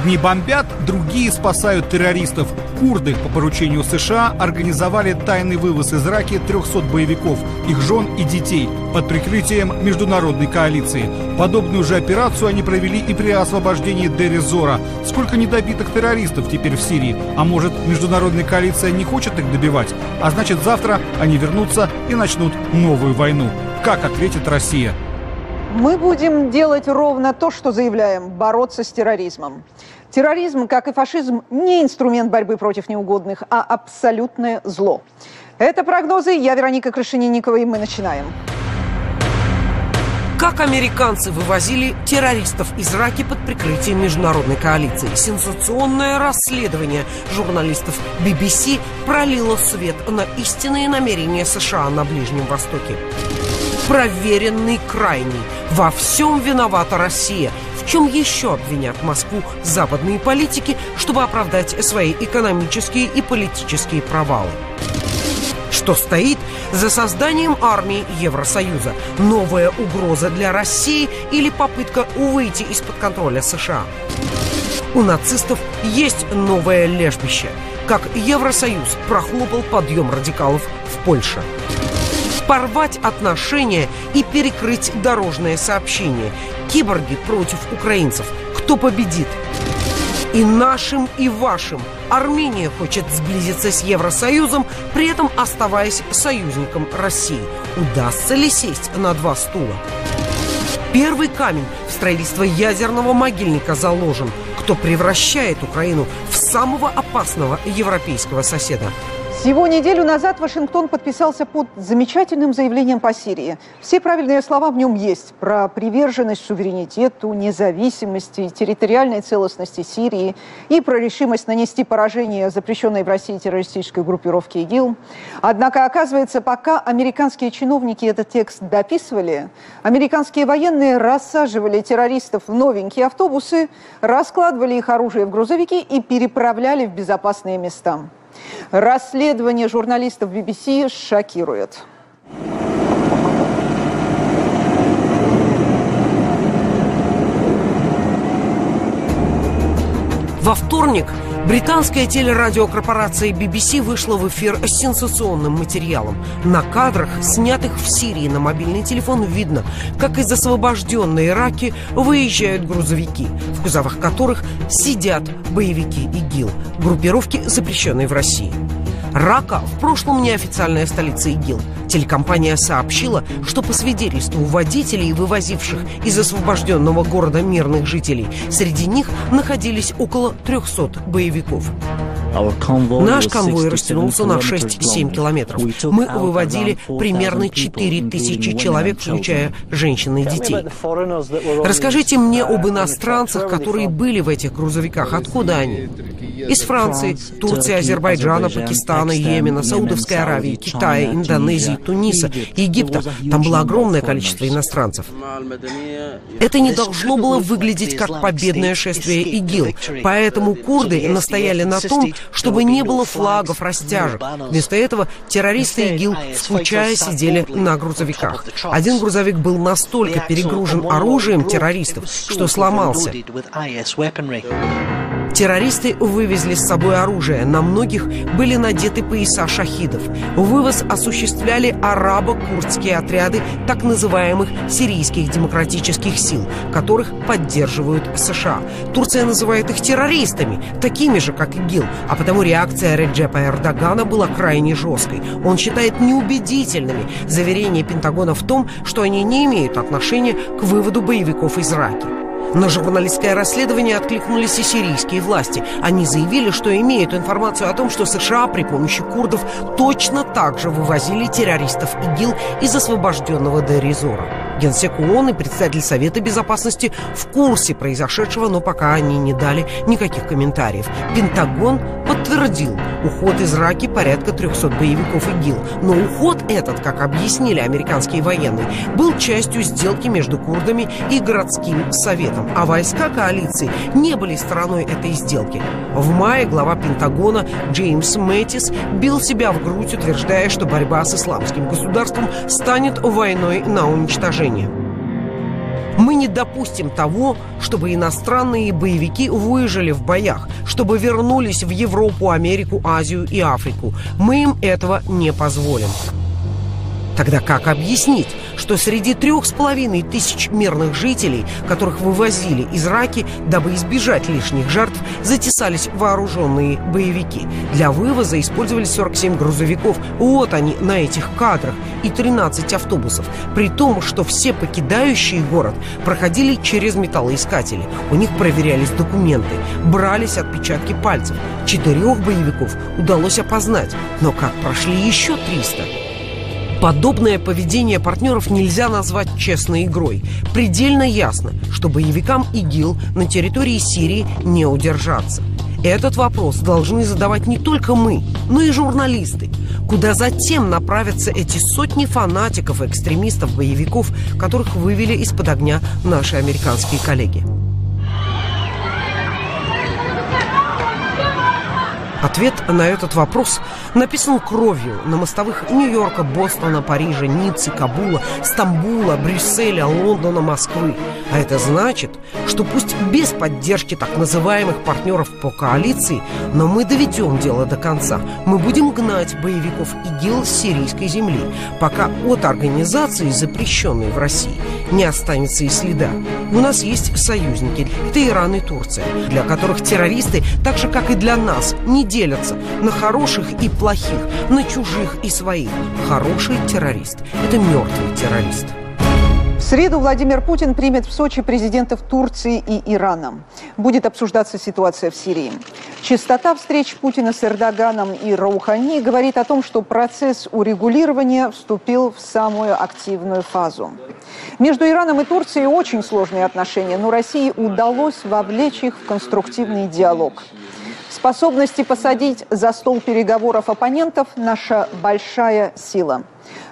Одни бомбят, другие спасают террористов. Курды по поручению США организовали тайный вывоз из Ирака 300 боевиков, их жен и детей под прикрытием международной коалиции. Подобную же операцию они провели и при освобождении Дерезора. Сколько недобитых террористов теперь в Сирии? А может, международная коалиция не хочет их добивать? А значит, завтра они вернутся и начнут новую войну. Как ответит Россия? Мы будем делать ровно то, что заявляем – бороться с терроризмом. Терроризм, как и фашизм, не инструмент борьбы против неугодных, а абсолютное зло. Это прогнозы. Я Вероника Крашенинникова, и мы начинаем. Как американцы вывозили террористов из Ирака под прикрытием международной коалиции? Сенсационное расследование журналистов BBC пролило свет на истинные намерения США на Ближнем Востоке проверенный крайний. Во всем виновата Россия. В чем еще обвинят Москву западные политики, чтобы оправдать свои экономические и политические провалы? Что стоит за созданием армии Евросоюза? Новая угроза для России или попытка выйти из-под контроля США? У нацистов есть новое лежбище. Как Евросоюз прохлопал подъем радикалов в Польше – порвать отношения и перекрыть дорожное сообщение. Киборги против украинцев. Кто победит? И нашим, и вашим. Армения хочет сблизиться с Евросоюзом, при этом оставаясь союзником России. Удастся ли сесть на два стула? Первый камень в строительство ядерного могильника заложен, кто превращает Украину в самого опасного европейского соседа. Всего неделю назад Вашингтон подписался под замечательным заявлением по Сирии. Все правильные слова в нем есть. Про приверженность суверенитету, независимости территориальной целостности Сирии и про решимость нанести поражение запрещенной в России террористической группировке ИГИЛ. Однако, оказывается, пока американские чиновники этот текст дописывали, американские военные рассаживали террористов в новенькие автобусы, раскладывали их оружие в грузовики и переправляли в безопасные места. Расследование журналистов BBC шокирует. Во вторник британская телерадиокорпорация BBC вышла в эфир с сенсационным материалом. На кадрах, снятых в Сирии на мобильный телефон, видно, как из освобожденной Ираки выезжают грузовики, в кузовах которых сидят боевики ИГИЛ, группировки, запрещенные в России. Рака в прошлом неофициальная столица ИГИЛ. Телекомпания сообщила, что по свидетельству водителей, вывозивших из освобожденного города мирных жителей, среди них находились около 300 боевиков. Наш конвой растянулся на 6-7 километров. Мы выводили примерно 4 тысячи человек, включая женщин и детей. Расскажите мне об иностранцах, которые были в этих грузовиках. Откуда они? Из Франции, Турции, Азербайджана, Пакистана, Йемена, Саудовской Аравии, Китая, Индонезии, Туниса, Египта. Там было огромное количество иностранцев. Это не должно было выглядеть как победное шествие ИГИЛ. Поэтому курды настояли на том, чтобы не было флагов, растяжек. Вместо этого террористы ИГИЛ, скучая, сидели на грузовиках. Один грузовик был настолько перегружен оружием террористов, что сломался. Террористы вывезли с собой оружие. На многих были надеты пояса шахидов. Вывоз осуществляли арабо-курдские отряды так называемых сирийских демократических сил, которых поддерживают США. Турция называет их террористами, такими же, как ИГИЛ, а потому реакция Реджепа Эрдогана была крайне жесткой. Он считает неубедительными заверения Пентагона в том, что они не имеют отношения к выводу боевиков из Ирака. На журналистское расследование откликнулись и сирийские власти. Они заявили, что имеют информацию о том, что США при помощи курдов точно так же вывозили террористов ИГИЛ из освобожденного Деризора. Генсек ООН и председатель Совета Безопасности в курсе произошедшего, но пока они не дали никаких комментариев. Пентагон подтвердил уход из Раки порядка 300 боевиков ИГИЛ. Но уход этот, как объяснили американские военные, был частью сделки между курдами и городским советом. А войска коалиции не были стороной этой сделки. В мае глава Пентагона Джеймс Мэттис бил себя в грудь, утверждая, что борьба с исламским государством станет войной на уничтожение. Мы не допустим того, чтобы иностранные боевики выжили в боях, чтобы вернулись в Европу, Америку, Азию и Африку. Мы им этого не позволим. Тогда как объяснить, что среди трех с половиной тысяч мирных жителей, которых вывозили из Раки, дабы избежать лишних жертв, затесались вооруженные боевики? Для вывоза использовались 47 грузовиков. Вот они на этих кадрах и 13 автобусов. При том, что все покидающие город проходили через металлоискатели. У них проверялись документы, брались отпечатки пальцев. Четырех боевиков удалось опознать. Но как прошли еще 300? Подобное поведение партнеров нельзя назвать честной игрой. Предельно ясно, что боевикам ИГИЛ на территории Сирии не удержаться. Этот вопрос должны задавать не только мы, но и журналисты. Куда затем направятся эти сотни фанатиков и экстремистов-боевиков, которых вывели из-под огня наши американские коллеги? Ответ на этот вопрос написан кровью на мостовых Нью-Йорка, Бостона, Парижа, Ниццы, Кабула, Стамбула, Брюсселя, Лондона, Москвы. А это значит, что пусть без поддержки так называемых партнеров по коалиции, но мы доведем дело до конца. Мы будем гнать боевиков ИГИЛ с сирийской земли, пока от организации, запрещенной в России, не останется и следа. У нас есть союзники – это Иран и Турция, для которых террористы, так же как и для нас, не делятся на хороших и плохих, на чужих и своих. Хороший террорист – это мертвый террорист. В среду Владимир Путин примет в Сочи президентов Турции и Ирана. Будет обсуждаться ситуация в Сирии. Частота встреч Путина с Эрдоганом и Раухани говорит о том, что процесс урегулирования вступил в самую активную фазу. Между Ираном и Турцией очень сложные отношения, но России удалось вовлечь их в конструктивный диалог. Способности посадить за стол переговоров оппонентов – наша большая сила.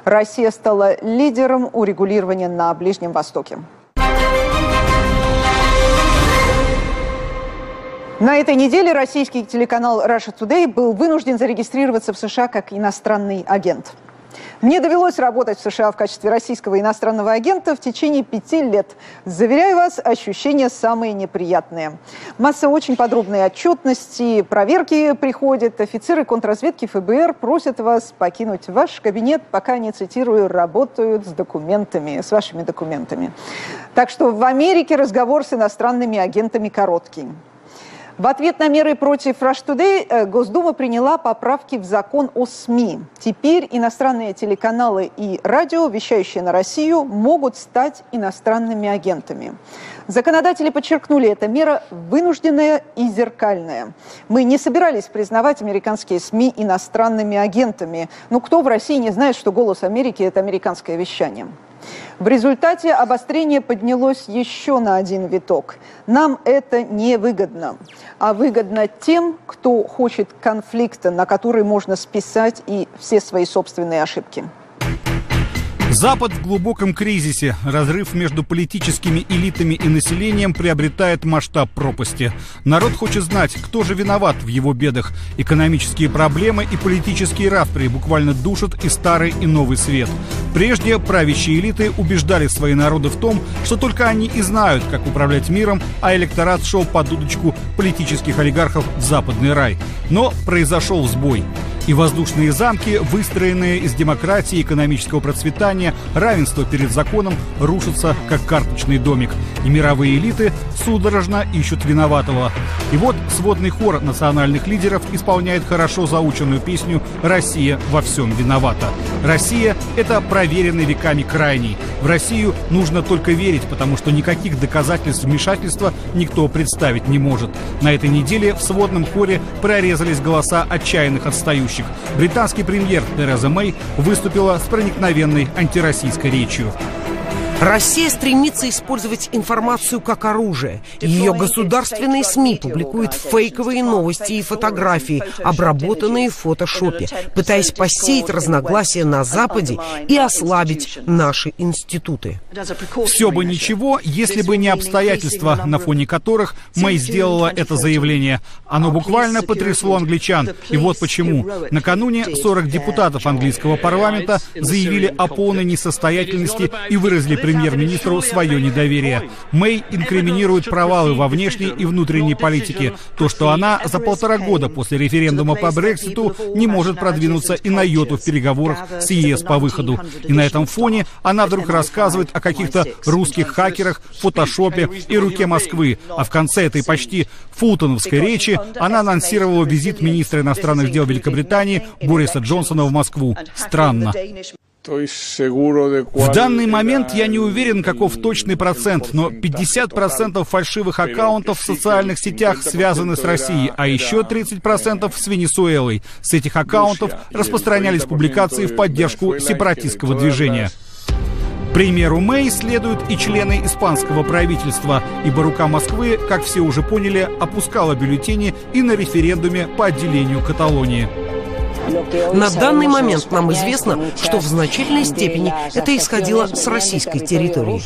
Россия стала лидером урегулирования на Ближнем Востоке. На этой неделе российский телеканал Russia Today был вынужден зарегистрироваться в США как иностранный агент – мне довелось работать в США в качестве российского иностранного агента в течение пяти лет. Заверяю вас, ощущения самые неприятные. Масса очень подробной отчетности, проверки приходят, офицеры контрразведки ФБР просят вас покинуть ваш кабинет, пока, не цитирую, работают с документами, с вашими документами. Так что в Америке разговор с иностранными агентами короткий. В ответ на меры против Rush Today э, Госдума приняла поправки в закон о СМИ. Теперь иностранные телеканалы и радио, вещающие на Россию, могут стать иностранными агентами. Законодатели подчеркнули, эта мера вынужденная и зеркальная. Мы не собирались признавать американские СМИ иностранными агентами. Но кто в России не знает, что «Голос Америки» – это американское вещание? В результате обострение поднялось еще на один виток. Нам это не выгодно, а выгодно тем, кто хочет конфликта, на который можно списать и все свои собственные ошибки. Запад в глубоком кризисе. Разрыв между политическими элитами и населением приобретает масштаб пропасти. Народ хочет знать, кто же виноват в его бедах. Экономические проблемы и политические распри буквально душат и старый, и новый свет. Прежде правящие элиты убеждали свои народы в том, что только они и знают, как управлять миром, а электорат шел под удочку политических олигархов в западный рай. Но произошел сбой и воздушные замки, выстроенные из демократии, экономического процветания, равенства перед законом, рушатся, как карточный домик. И мировые элиты судорожно ищут виноватого. И вот сводный хор национальных лидеров исполняет хорошо заученную песню «Россия во всем виновата». Россия – это проверенный веками крайний. В Россию нужно только верить, потому что никаких доказательств вмешательства никто представить не может. На этой неделе в сводном хоре прорезались голоса отчаянных отстающих желающих, британский премьер Тереза Мэй выступила с проникновенной антироссийской речью. Россия стремится использовать информацию как оружие. Ее государственные СМИ публикуют фейковые новости и фотографии, обработанные в фотошопе, пытаясь посеять разногласия на Западе и ослабить наши институты. Все бы ничего, если бы не обстоятельства, на фоне которых Мэй сделала это заявление. Оно буквально потрясло англичан. И вот почему. Накануне 40 депутатов английского парламента заявили о полной несостоятельности и выразили премьер-министру свое недоверие. Мэй инкриминирует провалы во внешней и внутренней политике. То, что она за полтора года после референдума по Брекситу не может продвинуться и на йоту в переговорах с ЕС по выходу. И на этом фоне она вдруг рассказывает о каких-то русских хакерах, фотошопе и руке Москвы. А в конце этой почти фултоновской речи она анонсировала визит министра иностранных дел Великобритании Бориса Джонсона в Москву. Странно. В данный момент я не уверен, каков точный процент, но 50% фальшивых аккаунтов в социальных сетях связаны с Россией, а еще 30% с Венесуэлой. С этих аккаунтов распространялись публикации в поддержку сепаратистского движения. Примеру Мэй следуют и члены испанского правительства, ибо рука Москвы, как все уже поняли, опускала бюллетени и на референдуме по отделению Каталонии. На данный момент нам известно, что в значительной степени это исходило с российской территории.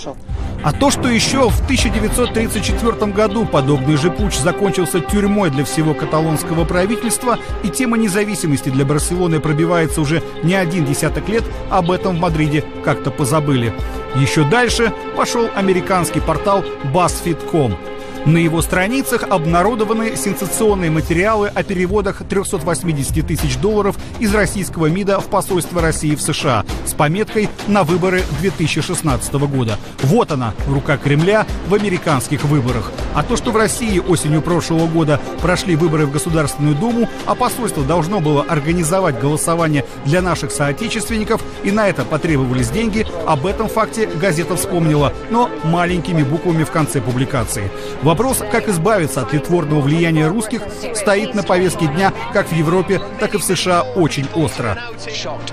А то, что еще в 1934 году подобный же путь закончился тюрьмой для всего каталонского правительства, и тема независимости для Барселоны пробивается уже не один десяток лет, об этом в Мадриде как-то позабыли. Еще дальше пошел американский портал BuzzFeed.com. На его страницах обнародованы сенсационные материалы о переводах 380 тысяч долларов из российского МИДа в посольство России в США с пометкой «На выборы 2016 года». Вот она, рука Кремля в американских выборах. А то, что в России осенью прошлого года прошли выборы в Государственную Думу, а посольство должно было организовать голосование для наших соотечественников, и на это потребовались деньги, об этом факте газета вспомнила, но маленькими буквами в конце публикации. Вопрос, как избавиться от литворного влияния русских, стоит на повестке дня как в Европе, так и в США очень остро.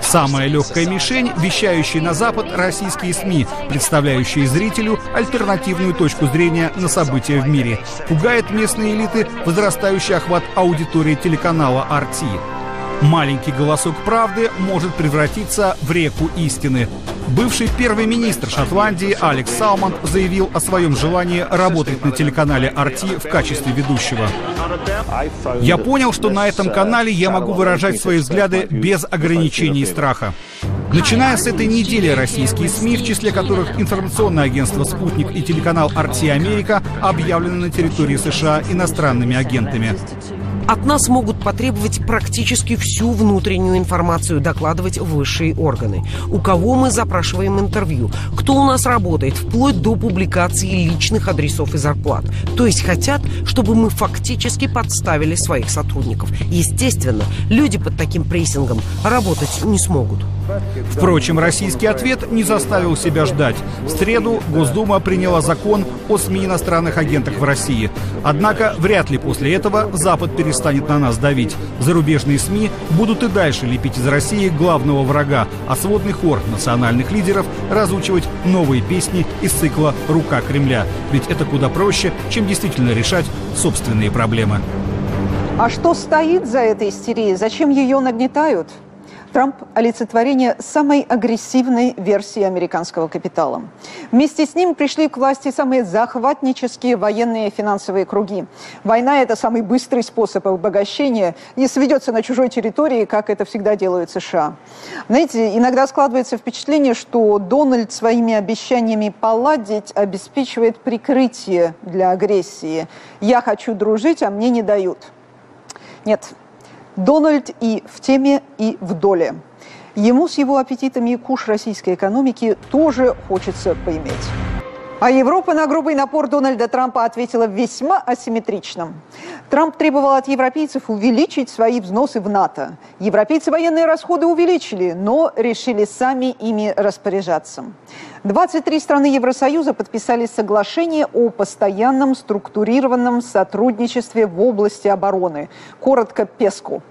Самая легкая мишень – вещающие на Запад российские СМИ, представляющие зрителю альтернативную точку зрения на события в мире. Пугает местные элиты возрастающий охват аудитории телеканала «Арти». Маленький голосок правды может превратиться в реку истины. Бывший первый министр Шотландии Алекс Салман заявил о своем желании работать на телеканале RT в качестве ведущего. Я понял, что на этом канале я могу выражать свои взгляды без ограничений и страха. Начиная с этой недели российские СМИ, в числе которых информационное агентство «Спутник» и телеканал «Арти Америка», объявлены на территории США иностранными агентами. От нас могут потребовать практически всю внутреннюю информацию докладывать высшие органы. У кого мы запрашиваем интервью, кто у нас работает, вплоть до публикации личных адресов и зарплат. То есть хотят, чтобы мы фактически подставили своих сотрудников. Естественно, люди под таким прессингом работать не смогут. Впрочем, российский ответ не заставил себя ждать. В среду Госдума приняла закон о СМИ иностранных агентах в России. Однако вряд ли после этого Запад перестанет на нас давить. Зарубежные СМИ будут и дальше лепить из России главного врага, а сводный хор национальных лидеров разучивать новые песни из цикла «Рука Кремля». Ведь это куда проще, чем действительно решать собственные проблемы. А что стоит за этой истерией? Зачем ее нагнетают? Трамп – олицетворение самой агрессивной версии американского капитала. Вместе с ним пришли к власти самые захватнические военные и финансовые круги. Война – это самый быстрый способ обогащения, если ведется на чужой территории, как это всегда делают США. Знаете, иногда складывается впечатление, что Дональд своими обещаниями поладить обеспечивает прикрытие для агрессии. «Я хочу дружить, а мне не дают». Нет, Дональд и в теме, и в доле. Ему с его аппетитами и куш российской экономики тоже хочется поиметь. А Европа на грубый напор Дональда Трампа ответила весьма асимметрично. Трамп требовал от европейцев увеличить свои взносы в НАТО. Европейцы военные расходы увеличили, но решили сами ими распоряжаться. 23 страны Евросоюза подписали соглашение о постоянном структурированном сотрудничестве в области обороны, коротко ПЕСКО.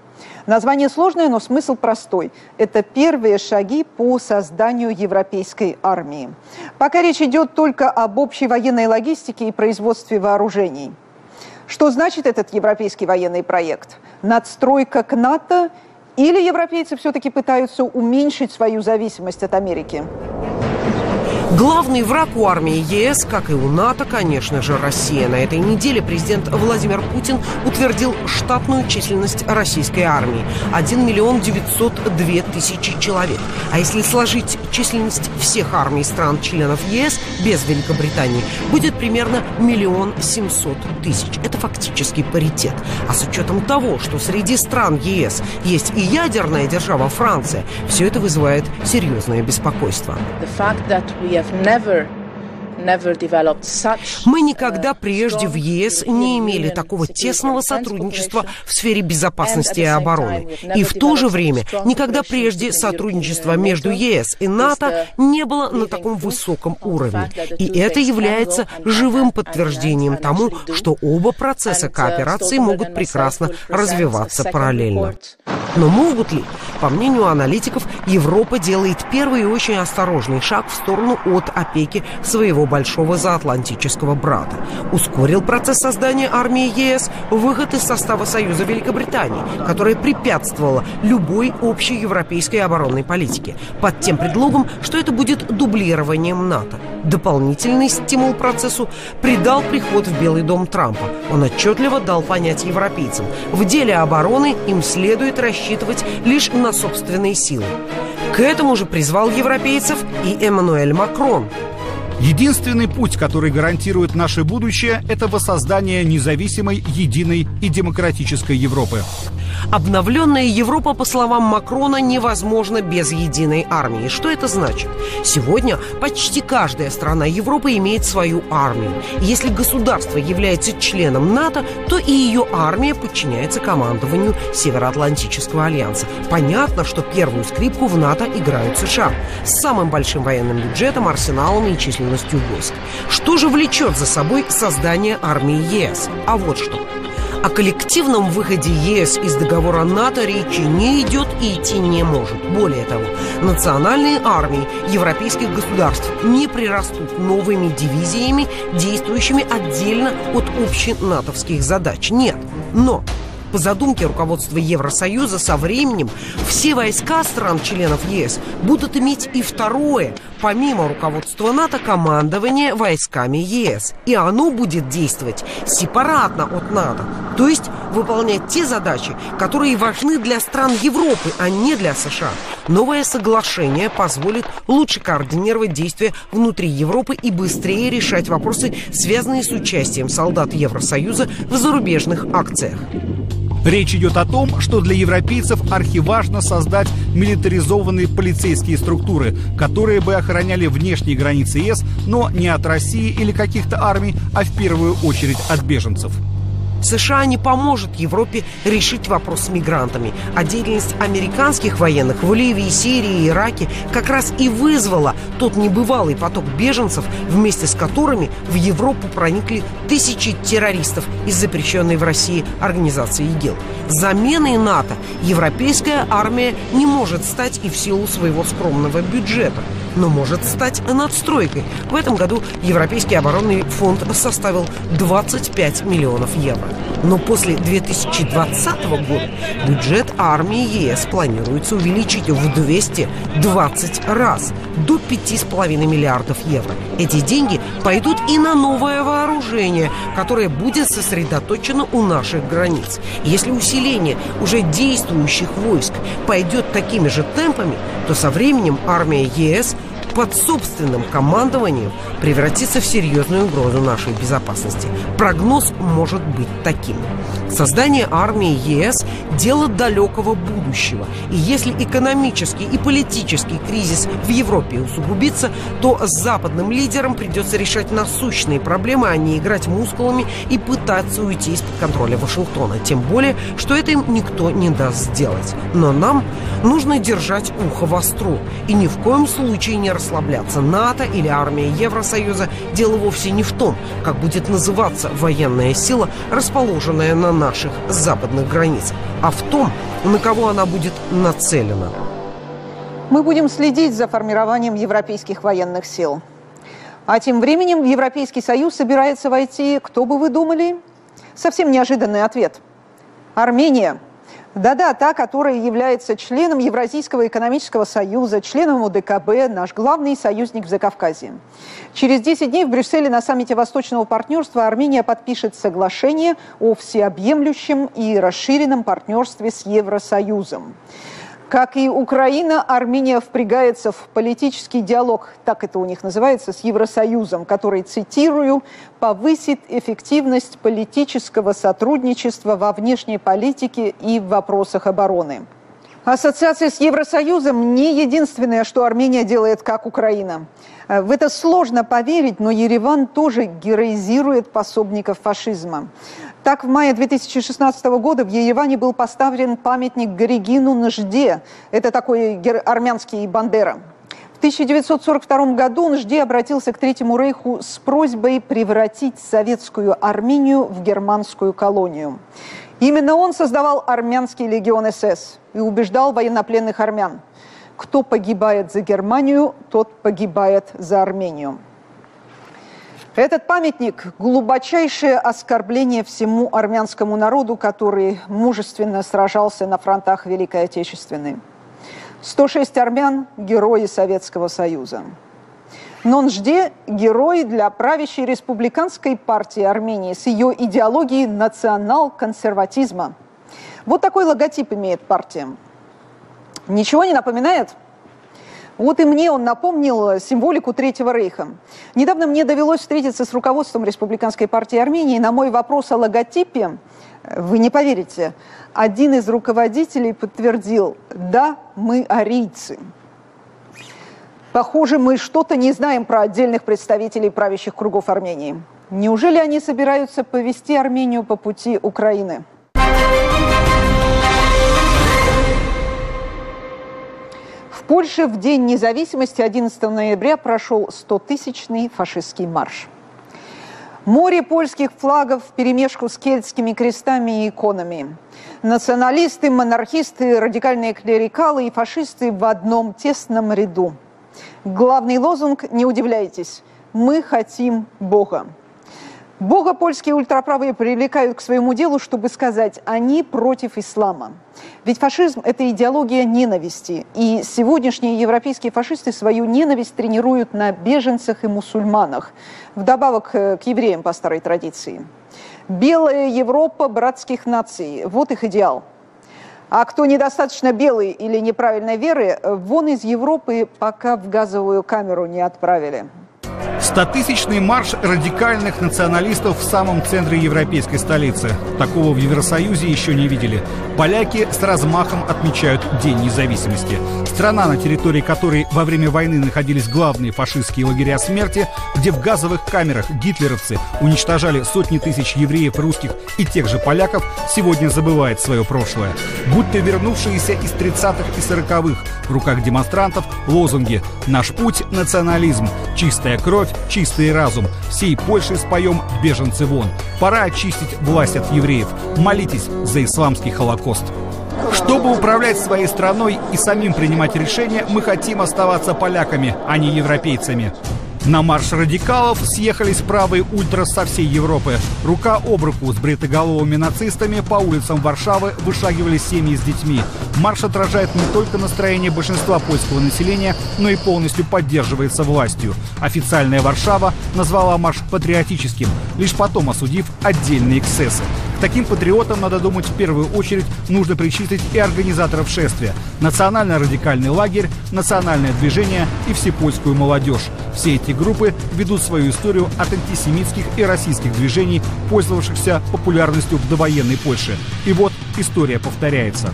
Название сложное, но смысл простой. Это первые шаги по созданию европейской армии. Пока речь идет только об общей военной логистике и производстве вооружений. Что значит этот европейский военный проект? Надстройка к НАТО или европейцы все-таки пытаются уменьшить свою зависимость от Америки? Главный враг у армии ЕС, как и у НАТО, конечно же, Россия. На этой неделе президент Владимир Путин утвердил штатную численность российской армии. 1 миллион 902 тысячи человек. А если сложить численность всех армий стран-членов ЕС без Великобритании, будет примерно миллион семьсот тысяч. Это фактически паритет. А с учетом того, что среди стран ЕС есть и ядерная держава Франция, все это вызывает серьезное беспокойство. have never Мы никогда uh, прежде в ЕС не имели такого тесного сотрудничества в сфере безопасности и обороны. И в то же время никогда прежде сотрудничество между ЕС и НАТО не было на таком высоком уровне. И это является живым подтверждением тому, что оба процесса uh, кооперации могут прекрасно развиваться параллельно. Но могут ли? По мнению аналитиков, Европа делает первый и очень осторожный шаг в сторону от опеки своего большого заатлантического брата. Ускорил процесс создания армии ЕС выход из состава Союза Великобритании, которая препятствовала любой общей европейской оборонной политике, под тем предлогом, что это будет дублированием НАТО. Дополнительный стимул процессу придал приход в Белый дом Трампа. Он отчетливо дал понять европейцам, в деле обороны им следует рассчитывать лишь на собственные силы. К этому же призвал европейцев и Эммануэль Макрон, Единственный путь, который гарантирует наше будущее, это воссоздание независимой, единой и демократической Европы. Обновленная Европа, по словам Макрона, невозможна без единой армии. Что это значит? Сегодня почти каждая страна Европы имеет свою армию. Если государство является членом НАТО, то и ее армия подчиняется командованию Североатлантического альянса. Понятно, что первую скрипку в НАТО играют США с самым большим военным бюджетом, арсеналом и численностью войск. Что же влечет за собой создание армии ЕС? А вот что. О коллективном выходе ЕС из договора НАТО речи не идет и идти не может. Более того, национальные армии европейских государств не прирастут новыми дивизиями, действующими отдельно от общенатовских задач. Нет. Но по задумке руководства Евросоюза со временем все войска стран-членов ЕС будут иметь и второе, помимо руководства НАТО, командование войсками ЕС. И оно будет действовать сепаратно от НАТО, то есть выполнять те задачи, которые важны для стран Европы, а не для США. Новое соглашение позволит лучше координировать действия внутри Европы и быстрее решать вопросы, связанные с участием солдат Евросоюза в зарубежных акциях. Речь идет о том, что для европейцев архиважно создать милитаризованные полицейские структуры, которые бы охраняли внешние границы ЕС, но не от России или каких-то армий, а в первую очередь от беженцев. США не поможет Европе решить вопрос с мигрантами, а деятельность американских военных в Ливии, Сирии и Ираке как раз и вызвала тот небывалый поток беженцев, вместе с которыми в Европу проникли тысячи террористов из запрещенной в России организации ИГИЛ. Заменой НАТО европейская армия не может стать и в силу своего скромного бюджета – но может стать надстройкой. В этом году Европейский оборонный фонд составил 25 миллионов евро. Но после 2020 года бюджет армии ЕС планируется увеличить в 220 раз до 5,5 миллиардов евро. Эти деньги пойдут и на новое вооружение, которое будет сосредоточено у наших границ. Если усиление уже действующих войск пойдет такими же темпами, то со временем армия ЕС под собственным командованием превратится в серьезную угрозу нашей безопасности. Прогноз может быть таким. Создание армии ЕС – дело далекого будущего. И если экономический и политический кризис в Европе усугубится, то западным лидерам придется решать насущные проблемы, а не играть мускулами и пытаться уйти из-под контроля Вашингтона. Тем более, что это им никто не даст сделать. Но нам нужно держать ухо востро и ни в коем случае не расслабляться расслабляться. НАТО или армия Евросоюза дело вовсе не в том, как будет называться военная сила, расположенная на наших западных границах, а в том, на кого она будет нацелена. Мы будем следить за формированием европейских военных сил. А тем временем в Европейский Союз собирается войти, кто бы вы думали? Совсем неожиданный ответ. Армения – Да-да, та, которая является членом Евразийского экономического союза, членом УДКБ, наш главный союзник в Закавказье. Через 10 дней в Брюсселе на саммите Восточного партнерства Армения подпишет соглашение о всеобъемлющем и расширенном партнерстве с Евросоюзом. Как и Украина, Армения впрягается в политический диалог, так это у них называется, с Евросоюзом, который, цитирую, повысит эффективность политического сотрудничества во внешней политике и в вопросах обороны. Ассоциация с Евросоюзом не единственное, что Армения делает как Украина. В это сложно поверить, но Ереван тоже героизирует пособников фашизма. Так, в мае 2016 года в Ереване был поставлен памятник Горегину Нажде. Это такой армянский Бандера. В 1942 году Нажде обратился к Третьему Рейху с просьбой превратить советскую Армению в германскую колонию. Именно он создавал армянский легион СС и убеждал военнопленных армян. Кто погибает за Германию, тот погибает за Армению. Этот памятник – глубочайшее оскорбление всему армянскому народу, который мужественно сражался на фронтах Великой Отечественной. 106 армян – герои Советского Союза. Нонжде – герой для правящей республиканской партии Армении с ее идеологией национал-консерватизма. Вот такой логотип имеет партия. Ничего не напоминает? Вот и мне он напомнил символику Третьего Рейха. Недавно мне довелось встретиться с руководством Республиканской партии Армении. На мой вопрос о логотипе, вы не поверите, один из руководителей подтвердил, да, мы арийцы. Похоже, мы что-то не знаем про отдельных представителей правящих кругов Армении. Неужели они собираются повести Армению по пути Украины? Польше в День независимости 11 ноября прошел 100-тысячный фашистский марш. Море польских флагов в перемешку с кельтскими крестами и иконами. Националисты, монархисты, радикальные клерикалы и фашисты в одном тесном ряду. Главный лозунг «Не удивляйтесь, мы хотим Бога». Бога польские ультраправые привлекают к своему делу, чтобы сказать, они против ислама. Ведь фашизм – это идеология ненависти. И сегодняшние европейские фашисты свою ненависть тренируют на беженцах и мусульманах. Вдобавок э, к евреям по старой традиции. Белая Европа братских наций – вот их идеал. А кто недостаточно белый или неправильной веры, э, вон из Европы пока в газовую камеру не отправили. Стотысячный марш радикальных националистов в самом центре европейской столицы. Такого в Евросоюзе еще не видели. Поляки с размахом отмечают День независимости. Страна, на территории которой во время войны находились главные фашистские лагеря смерти, где в газовых камерах гитлеровцы уничтожали сотни тысяч евреев, русских и тех же поляков, сегодня забывает свое прошлое. Будто вернувшиеся из 30-х и 40-х в руках демонстрантов лозунги «Наш путь – национализм», «Чистая кровь», «Чистый разум», «Всей Польши споем беженцы вон». Пора очистить власть от евреев. Молитесь за исламский холокост. Чтобы управлять своей страной и самим принимать решения, мы хотим оставаться поляками, а не европейцами. На марш радикалов съехались правые ультра со всей Европы. Рука об руку с бритоголовыми нацистами по улицам Варшавы вышагивали семьи с детьми. Марш отражает не только настроение большинства польского населения, но и полностью поддерживается властью. Официальная Варшава назвала марш патриотическим, лишь потом осудив отдельные эксцессы. К таким патриотам, надо думать, в первую очередь нужно причислить и организаторов шествия, национально-радикальный лагерь, национальное движение и всепольскую молодежь. Все эти группы ведут свою историю от антисемитских и российских движений, пользовавшихся популярностью в довоенной Польше. И вот история повторяется.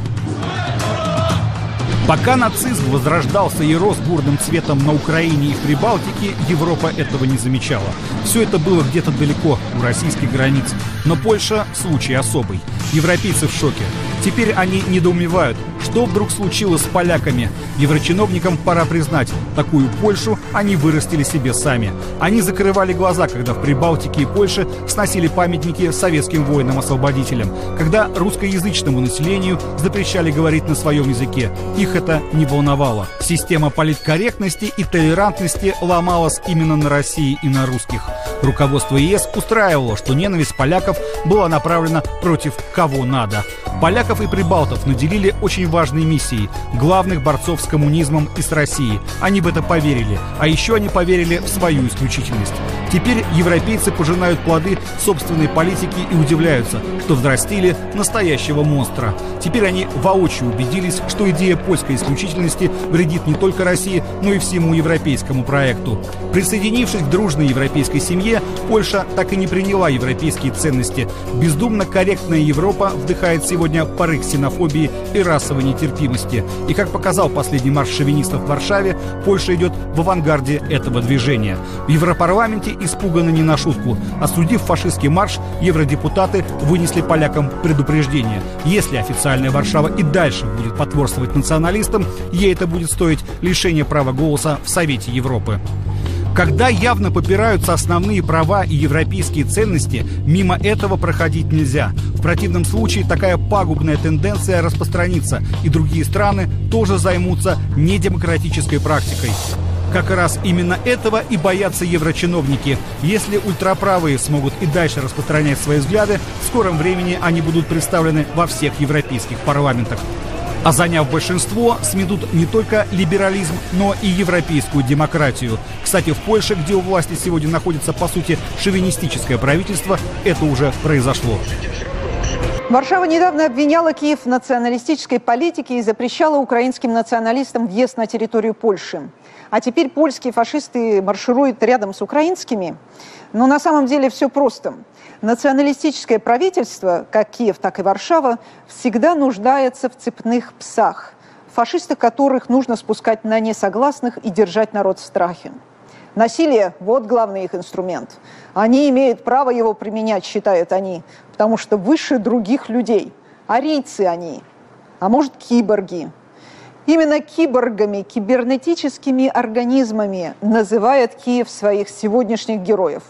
Пока нацизм возрождался и рос бурным цветом на Украине и Прибалтике, Европа этого не замечала. Все это было где-то далеко, у российских границ. Но Польша – случай особый. Европейцы в шоке. Теперь они недоумевают, что вдруг случилось с поляками. Еврочиновникам пора признать, такую Польшу они вырастили себе сами. Они закрывали глаза, когда в Прибалтике и Польше сносили памятники советским воинам-освободителям, когда русскоязычному населению запрещали говорить на своем языке. Их это не волновало. Система политкорректности и толерантности ломалась именно на России и на русских. Руководство ЕС устраивало, что ненависть поляков была направлена против кого надо. Поляков и прибалтов наделили очень важной миссией – главных борцов с коммунизмом и с Россией. Они в это поверили. А еще они поверили в свою исключительность. Теперь европейцы пожинают плоды собственной политики и удивляются, что взрастили настоящего монстра. Теперь они воочию убедились, что идея польской исключительности вредит не только России, но и всему европейскому проекту. Присоединившись к дружной европейской семье, Польша так и не приняла европейские ценности. Бездумно корректная Европа вдыхает сегодня пары ксенофобии и расовой нетерпимости. И как показал последний марш шовинистов в Варшаве, Польша идет в авангарде этого движения. В Европарламенте испуганы не на шутку. Осудив фашистский марш, евродепутаты вынесли полякам предупреждение. Если официальная Варшава и дальше будет потворствовать националистам, ей это будет стоить лишения права голоса в Совете Европы. Когда явно попираются основные права и европейские ценности, мимо этого проходить нельзя. В противном случае такая пагубная тенденция распространится, и другие страны тоже займутся недемократической практикой. Как раз именно этого и боятся еврочиновники. Если ультраправые смогут и дальше распространять свои взгляды, в скором времени они будут представлены во всех европейских парламентах. А заняв большинство, сметут не только либерализм, но и европейскую демократию. Кстати, в Польше, где у власти сегодня находится, по сути, шовинистическое правительство, это уже произошло. Варшава недавно обвиняла Киев в националистической политике и запрещала украинским националистам въезд на территорию Польши. А теперь польские фашисты маршируют рядом с украинскими. Но на самом деле все просто. Националистическое правительство, как Киев, так и Варшава, всегда нуждается в цепных псах, фашистах которых нужно спускать на несогласных и держать народ в страхе. Насилие – вот главный их инструмент. Они имеют право его применять, считают они, потому что выше других людей. Арийцы они, а может киборги – Именно киборгами, кибернетическими организмами называет Киев своих сегодняшних героев.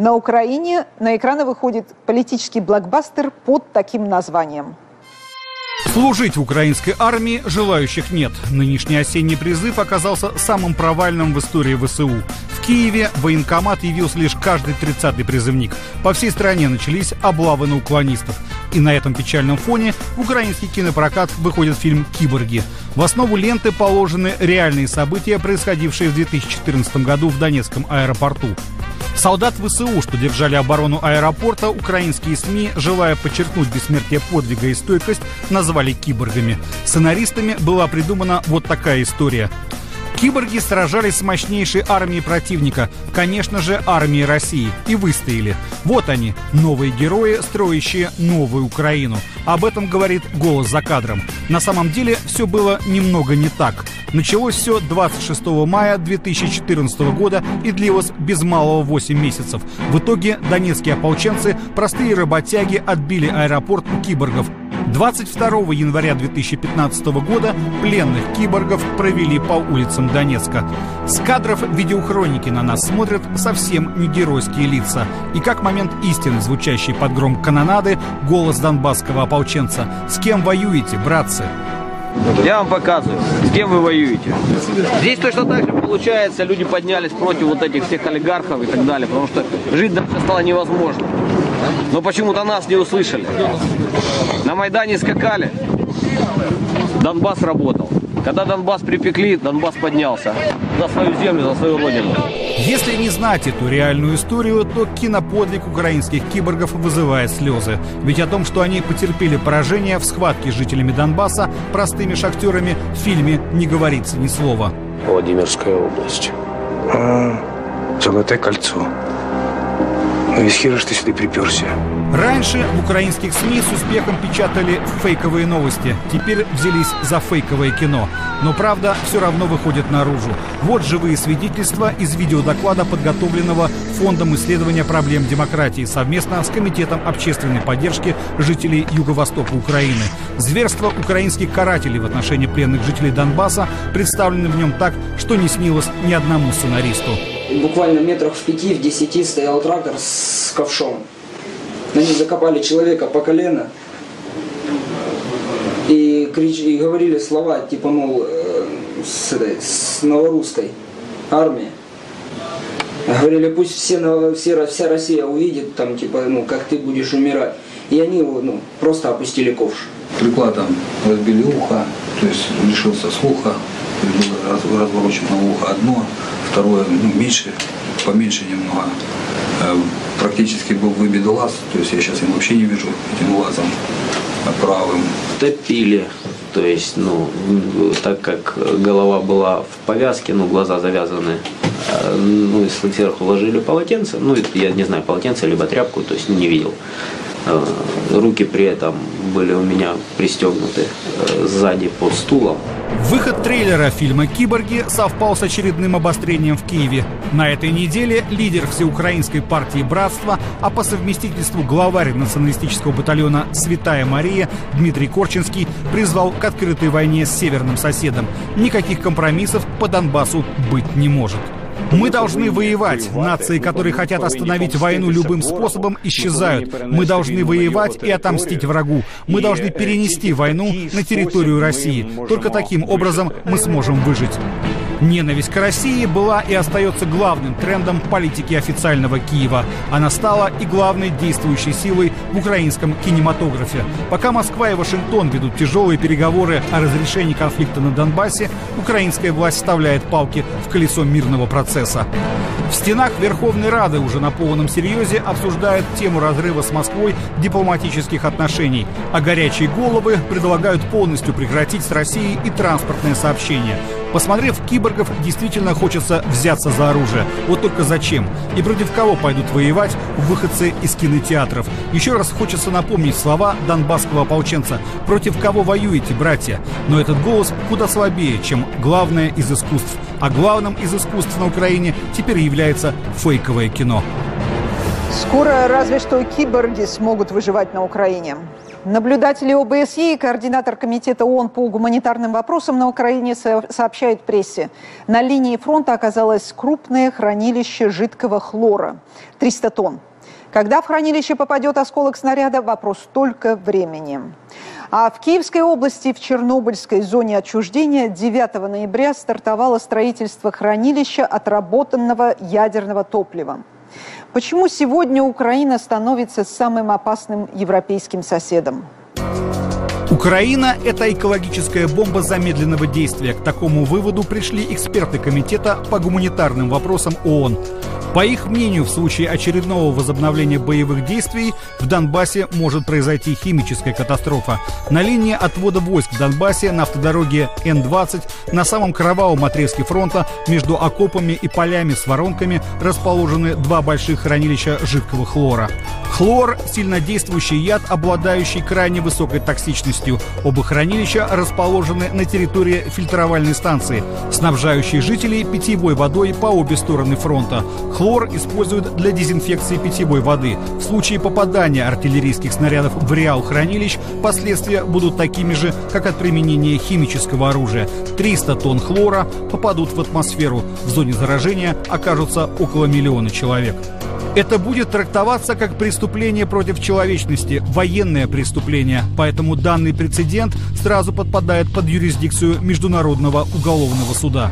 На Украине на экраны выходит политический блокбастер под таким названием. Служить в украинской армии желающих нет. Нынешний осенний призыв оказался самым провальным в истории ВСУ. В Киеве военкомат явился лишь каждый 30-й призывник. По всей стране начались облавы на уклонистов. И на этом печальном фоне в украинский кинопрокат выходит фильм «Киборги». В основу ленты положены реальные события, происходившие в 2014 году в Донецком аэропорту. Солдат ВСУ, что держали оборону аэропорта, украинские СМИ, желая подчеркнуть бессмертие подвига и стойкость, назвали киборгами. Сценаристами была придумана вот такая история. Киборги сражались с мощнейшей армией противника, конечно же, армией России, и выстояли. Вот они, новые герои, строящие новую Украину. Об этом говорит голос за кадром. На самом деле все было немного не так. Началось все 26 мая 2014 года и длилось без малого 8 месяцев. В итоге донецкие ополченцы, простые работяги, отбили аэропорт у киборгов. 22 января 2015 года пленных киборгов провели по улицам Донецка. С кадров видеохроники на нас смотрят совсем не геройские лица. И как момент истины, звучащий под гром канонады, голос донбасского ополченца «С кем воюете, братцы?» Я вам показываю, с кем вы воюете. Здесь точно так же получается, люди поднялись против вот этих всех олигархов и так далее, потому что жить дальше стало невозможно. Но почему-то нас не услышали. На Майдане скакали, Донбасс работал. Когда Донбасс припекли, Донбасс поднялся за свою землю, за свою родину. Если не знать эту реальную историю, то киноподвиг украинских киборгов вызывает слезы. Ведь о том, что они потерпели поражение в схватке с жителями Донбасса, простыми шахтерами, в фильме не говорится ни слова. Владимирская область. А, Золотое кольцо. Хера ж ты сюда приперся. Раньше в украинских СМИ с успехом печатали фейковые новости. Теперь взялись за фейковое кино. Но правда все равно выходит наружу. Вот живые свидетельства из видеодоклада, подготовленного Фондом исследования проблем демократии совместно с Комитетом общественной поддержки жителей Юго-Востока Украины. Зверство украинских карателей в отношении пленных жителей Донбасса представлены в нем так, что не снилось ни одному сценаристу. Буквально метрах в пяти, в десяти стоял трактор с ковшом. Них закопали человека по колено. И, крич... и говорили слова, типа, э, с, этой, с новорусской армии. Говорили, пусть все, все, вся Россия увидит, там, типа, ну, как ты будешь умирать. И они его, ну, просто опустили ковш. Прикладом разбили ухо, то есть лишился слуха, было разворочено ухо одно, второе, ну, меньше, поменьше немного. Э, практически был выбит глаз, то есть я сейчас им вообще не вижу этим глазом правым. Топили, то есть, ну, так как голова была в повязке, ну, глаза завязаны, э, ну, и сверху ложили полотенце, ну, я не знаю, полотенце, либо тряпку, то есть не видел. Э, руки при этом были у меня пристегнуты э, сзади под стулом. Выход трейлера фильма «Киборги» совпал с очередным обострением в Киеве. На этой неделе лидер всеукраинской партии «Братство», а по совместительству главарь националистического батальона «Святая Мария» Дмитрий Корчинский призвал к открытой войне с северным соседом. Никаких компромиссов по Донбассу быть не может. Мы должны воевать. Нации, которые хотят остановить войну любым способом, исчезают. Мы должны воевать и отомстить врагу. Мы должны перенести войну на территорию России. Только таким образом мы сможем выжить. Ненависть к России была и остается главным трендом политики официального Киева. Она стала и главной действующей силой в украинском кинематографе. Пока Москва и Вашингтон ведут тяжелые переговоры о разрешении конфликта на Донбассе, украинская власть вставляет палки в колесо мирного процесса. В стенах Верховной Рады уже на полном серьезе обсуждают тему разрыва с Москвой дипломатических отношений, а горячие головы предлагают полностью прекратить с Россией и транспортное сообщение. Посмотрев киборгов, действительно хочется взяться за оружие. Вот только зачем? И против кого пойдут воевать выходцы из кинотеатров? Еще раз хочется напомнить слова донбасского ополченца. Против кого воюете, братья? Но этот голос куда слабее, чем главное из искусств. А главным из искусств на Украине теперь является фейковое кино. Скоро разве что киборги смогут выживать на Украине. Наблюдатели ОБСЕ и координатор Комитета ООН по гуманитарным вопросам на Украине сообщают прессе. На линии фронта оказалось крупное хранилище жидкого хлора – 300 тонн. Когда в хранилище попадет осколок снаряда – вопрос только времени. А в Киевской области, в Чернобыльской зоне отчуждения 9 ноября стартовало строительство хранилища отработанного ядерного топлива. Почему сегодня Украина становится самым опасным европейским соседом? Украина – это экологическая бомба замедленного действия. К такому выводу пришли эксперты Комитета по гуманитарным вопросам ООН. По их мнению, в случае очередного возобновления боевых действий в Донбассе может произойти химическая катастрофа. На линии отвода войск в Донбассе на автодороге Н-20 на самом кровавом отрезке фронта между окопами и полями с воронками расположены два больших хранилища жидкого хлора. Хлор – сильнодействующий яд, обладающий крайне высокой токсичностью. Оба хранилища расположены на территории фильтровальной станции, снабжающей жителей питьевой водой по обе стороны фронта. Хлор используют для дезинфекции питьевой воды. В случае попадания артиллерийских снарядов в реал хранилищ последствия будут такими же, как от применения химического оружия. 300 тонн хлора попадут в атмосферу. В зоне заражения окажутся около миллиона человек. Это будет трактоваться как преступление против человечности, военное преступление. Поэтому данный прецедент сразу подпадает под юрисдикцию Международного уголовного суда.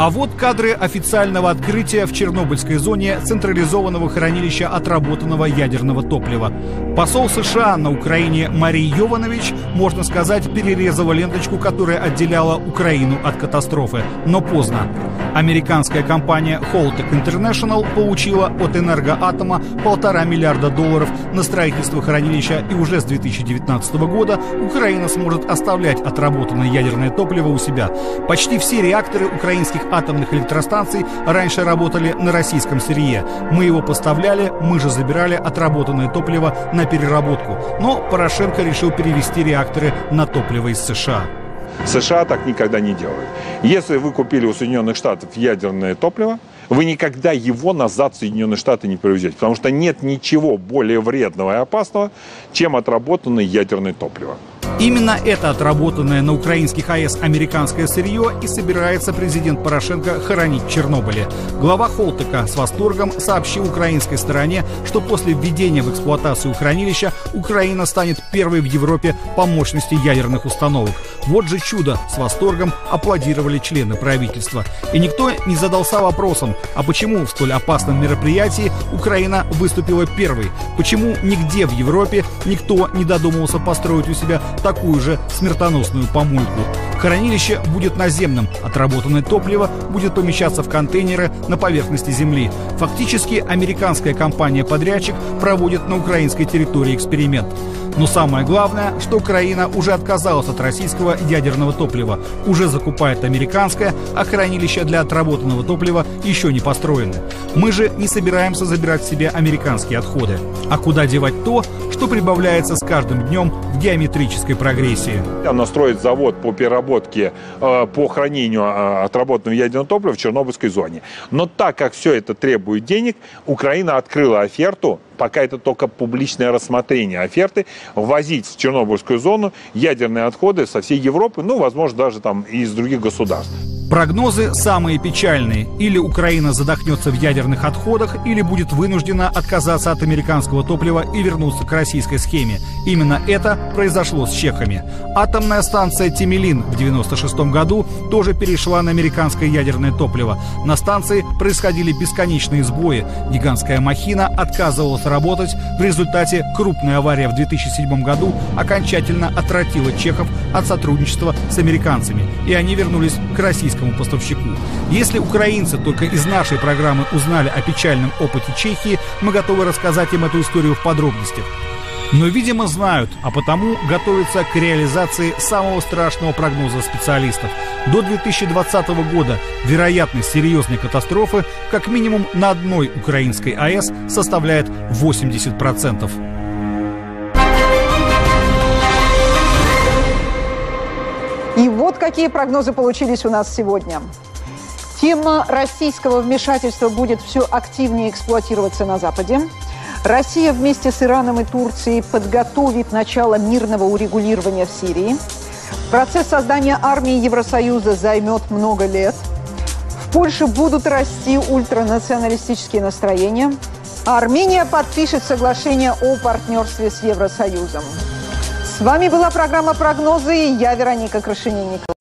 А вот кадры официального открытия в Чернобыльской зоне централизованного хранилища отработанного ядерного топлива. Посол США на Украине Марий Йованович, можно сказать, перерезала ленточку, которая отделяла Украину от катастрофы. Но поздно. Американская компания Holtec International получила от энергоатома полтора миллиарда долларов на строительство хранилища, и уже с 2019 года Украина сможет оставлять отработанное ядерное топливо у себя. Почти все реакторы украинских атомных электростанций раньше работали на российском сырье. Мы его поставляли, мы же забирали отработанное топливо на переработку. Но Порошенко решил перевести реакторы на топливо из США. США так никогда не делают. Если вы купили у Соединенных Штатов ядерное топливо, вы никогда его назад в Соединенные Штаты не привезете, потому что нет ничего более вредного и опасного, чем отработанное ядерное топливо. Именно это отработанное на украинских АЭС американское сырье и собирается президент Порошенко хоронить в Чернобыле. Глава Холтека с восторгом сообщил украинской стороне, что после введения в эксплуатацию хранилища Украина станет первой в Европе по мощности ядерных установок. Вот же чудо! С восторгом аплодировали члены правительства. И никто не задался вопросом, а почему в столь опасном мероприятии Украина выступила первой? Почему нигде в Европе никто не додумался построить у себя такую же смертоносную помойку? Хранилище будет наземным, отработанное топливо будет помещаться в контейнеры на поверхности земли. Фактически американская компания-подрядчик проводит на украинской территории эксперимент. Но самое главное, что Украина уже отказалась от российского ядерного топлива, уже закупает американское, а хранилища для отработанного топлива еще не построены. Мы же не собираемся забирать себе американские отходы. А куда девать то, что прибавляется с каждым днем в геометрической прогрессии? Она строит завод по переработке, э, по хранению э, отработанного ядерного топлива в Чернобыльской зоне. Но так как все это требует денег, Украина открыла оферту пока это только публичное рассмотрение оферты, ввозить в Чернобыльскую зону ядерные отходы со всей Европы, ну, возможно, даже там и из других государств. Прогнозы самые печальные. Или Украина задохнется в ядерных отходах, или будет вынуждена отказаться от американского топлива и вернуться к российской схеме. Именно это произошло с чехами. Атомная станция Тимелин в 1996 году тоже перешла на американское ядерное топливо. На станции происходили бесконечные сбои. Гигантская махина отказывалась работать. В результате крупная авария в 2007 году окончательно отвратила чехов от сотрудничества с американцами. И они вернулись к российскому поставщику. Если украинцы только из нашей программы узнали о печальном опыте Чехии, мы готовы рассказать им эту историю в подробностях. Но, видимо, знают, а потому готовятся к реализации самого страшного прогноза специалистов. До 2020 года вероятность серьезной катастрофы как минимум на одной украинской АЭС составляет 80%. И вот какие прогнозы получились у нас сегодня. Тема российского вмешательства будет все активнее эксплуатироваться на Западе. Россия вместе с Ираном и Турцией подготовит начало мирного урегулирования в Сирии. Процесс создания армии Евросоюза займет много лет. В Польше будут расти ультранационалистические настроения. А Армения подпишет соглашение о партнерстве с Евросоюзом. С вами была программа «Прогнозы» и я, Вероника Крашенинникова.